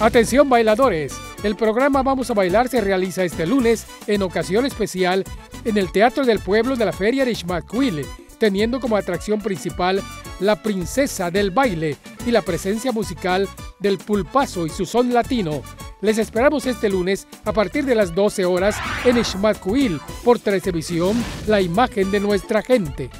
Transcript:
Atención bailadores, el programa Vamos a Bailar se realiza este lunes en ocasión especial en el Teatro del Pueblo de la Feria de Xmacuil, teniendo como atracción principal la princesa del baile y la presencia musical del pulpazo y su son latino. Les esperamos este lunes a partir de las 12 horas en Xmacuil por Televisión, la imagen de nuestra gente.